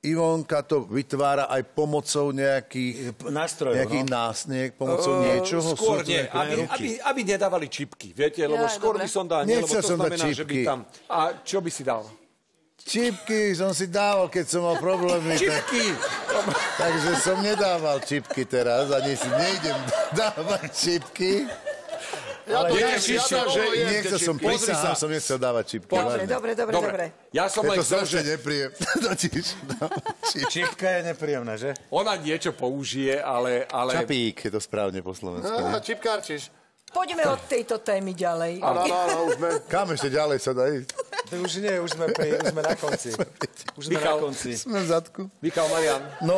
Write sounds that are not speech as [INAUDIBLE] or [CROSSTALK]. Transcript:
Ivonka to vytvára aj pomocou nejakých, Nástrojov, nejakých no. násniek, pomocou Eh, niečoho. Skôr nie, aby, aby, aby nedávali čipky, viete, lebo Ja, skôr dobre. by som dal, nie, lebo to som znamená, že by tam... A čo by si dal? Čipky som si dával, keď som mal problémy. tak, Čipky! takže som nedával čipky teraz, ani si nejdem [LAUGHS] dávať čipky. Ja to ja to že Nechcel som, sa. som nechcel dávať čipky. Dobre, dobre, dobre, Dobre, dobre. ja som Je len to chcel, že čipky. [LAUGHS] Čipka je nepríjemná, že? ona niečo použije, ale... ale... Čapík je to správne po slovensky. Á, nie? čipkárčiš. Poďme od tejto témy ďalej. Áno, áno, už sme... Kam ešte ďalej sa dá ísť? To už nie, už sme, pri, už sme na konci. Už sme Michal. na konci. Sme v zadku. Michal Marian. No,